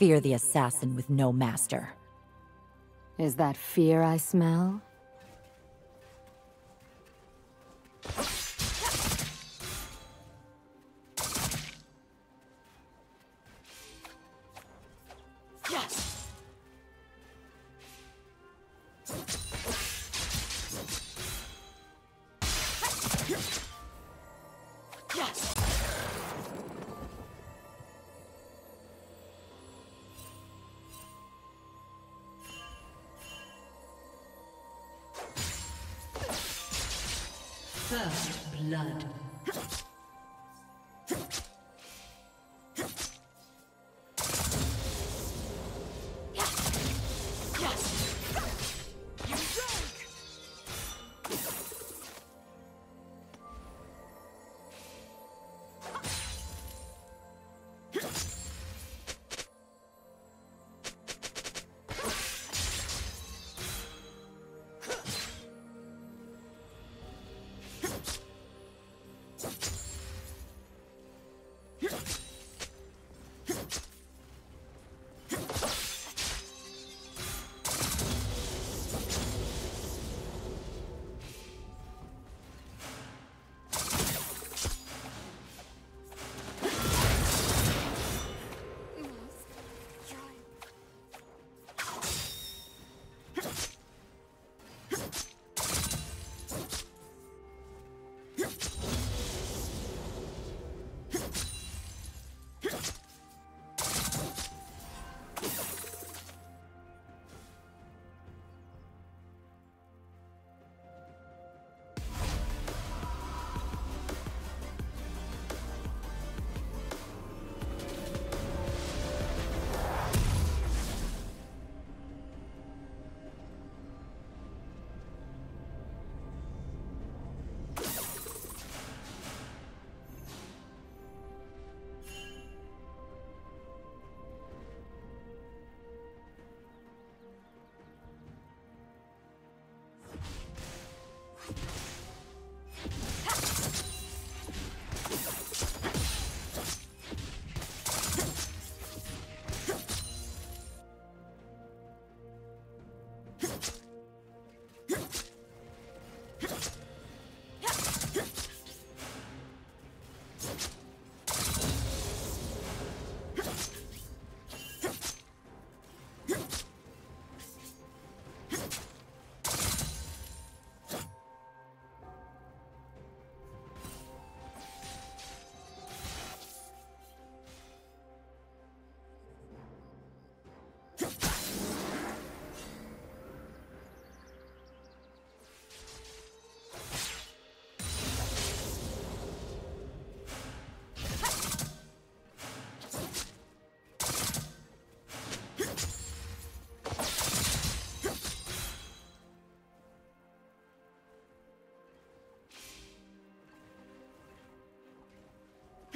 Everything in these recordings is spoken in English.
Fear the assassin with no master. Is that fear I smell?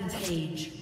Rampage.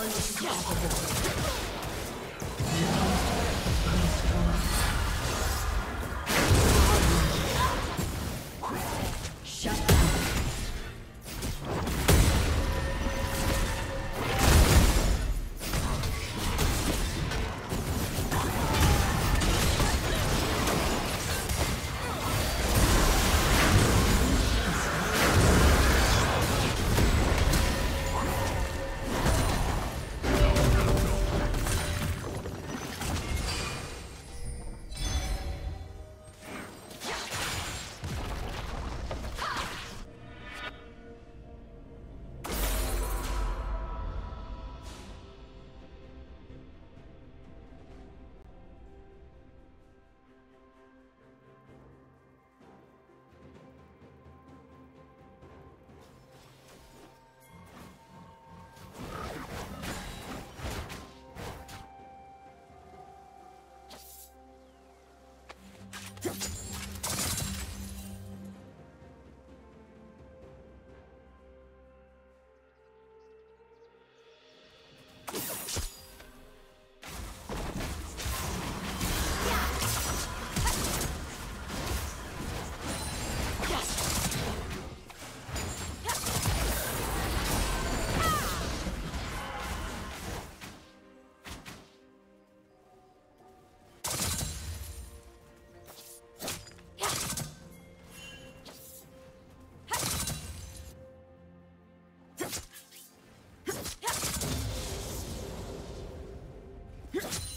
Unstoppable. Huh?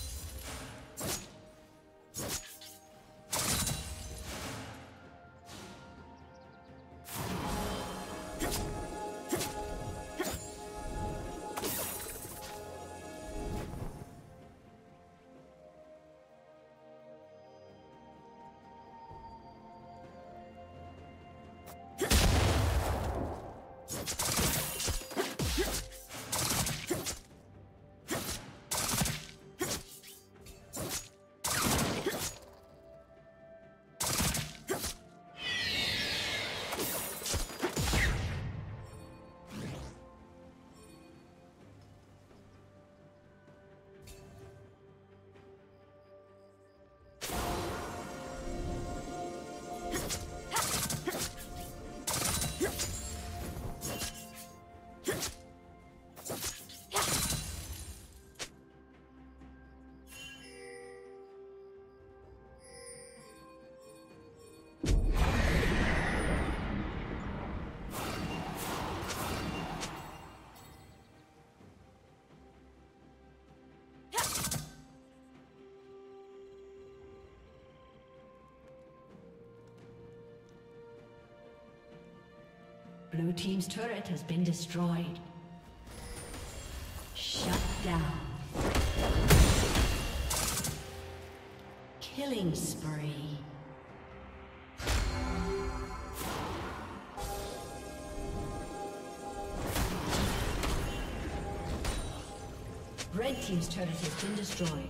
Blue Team's turret has been destroyed. Shut down. Killing spree. Red Team's turret has been destroyed.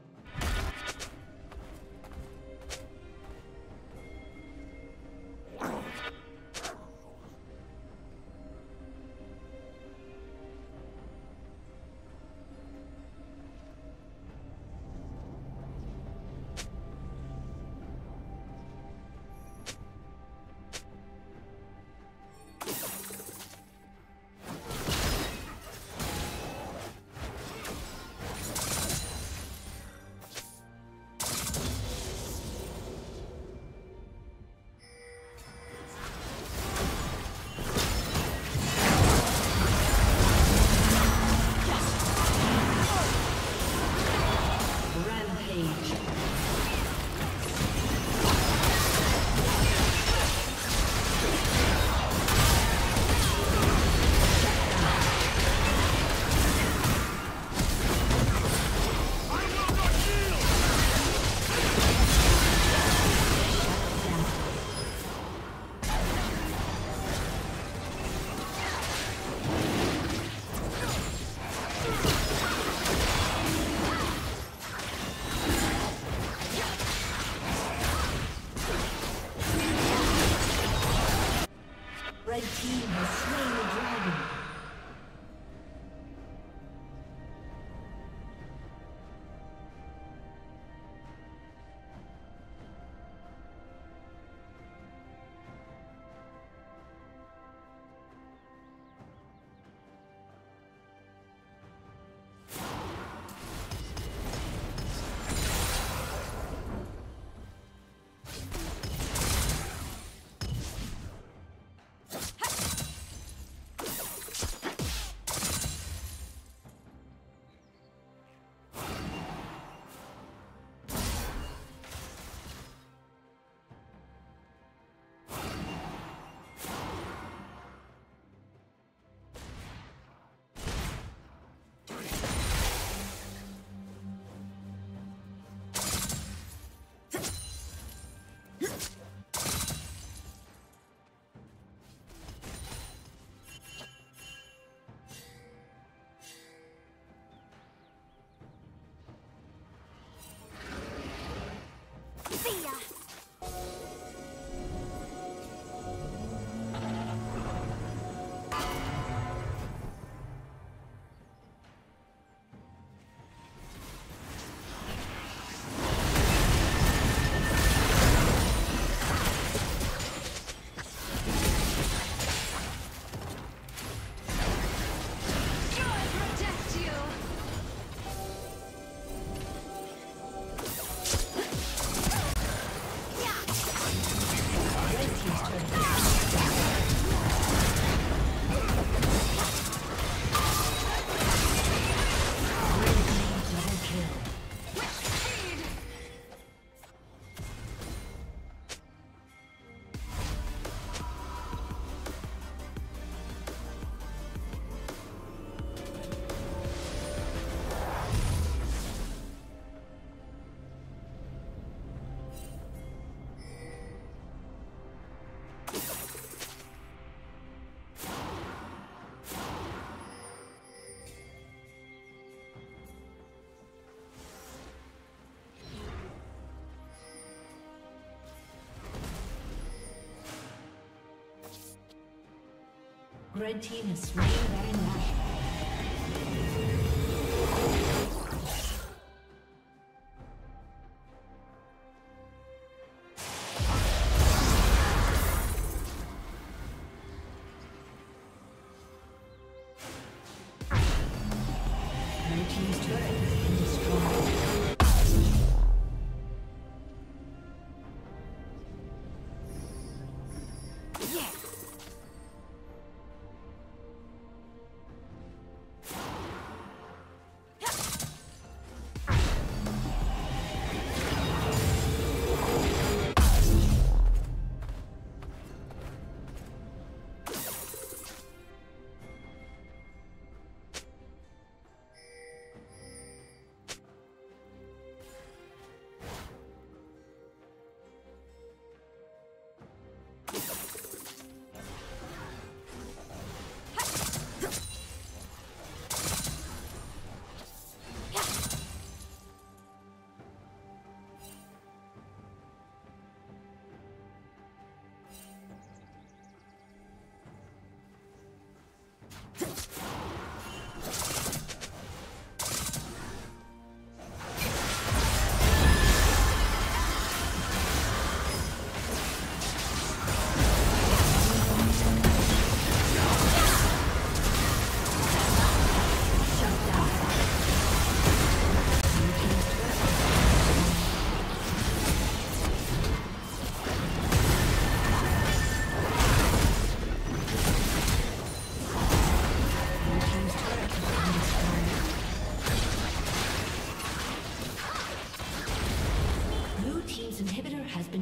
Red team has slain Baron Nashor.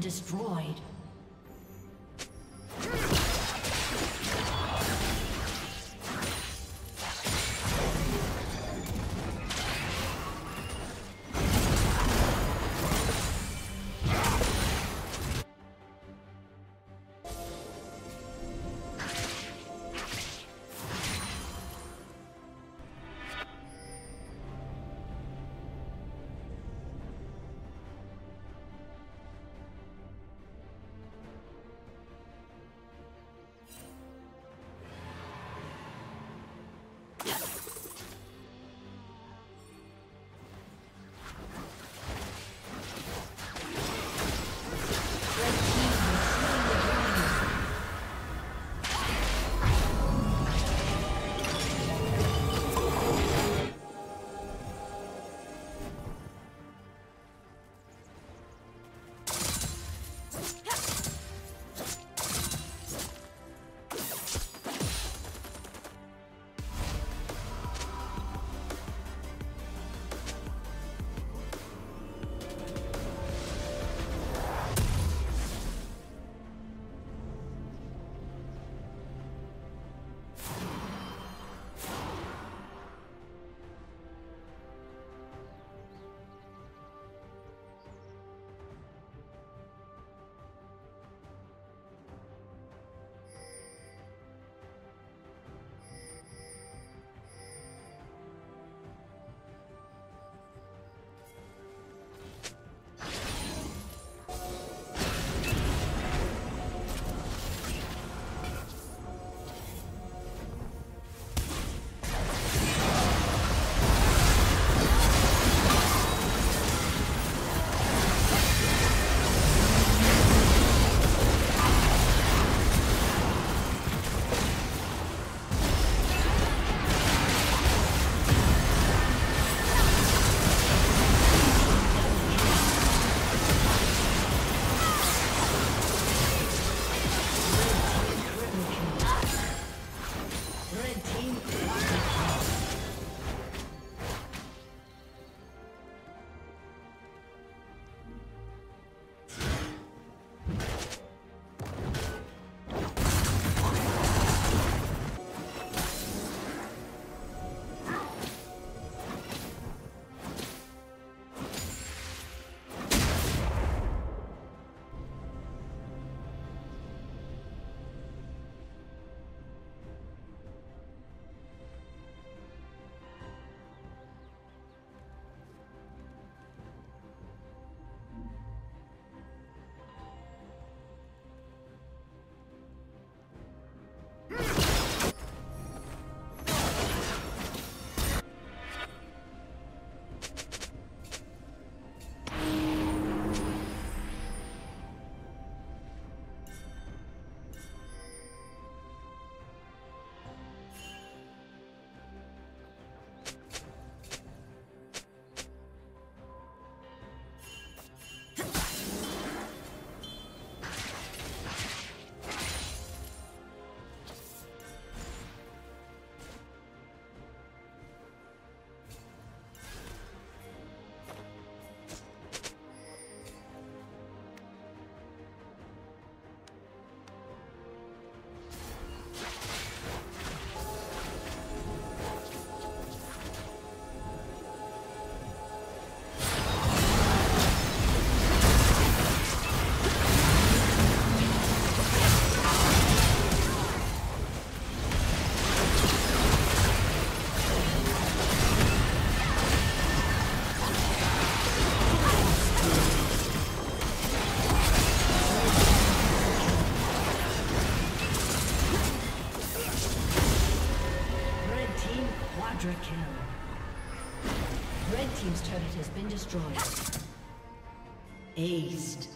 Destroyed. Quadra kill. Red Team's turret has been destroyed. Aced.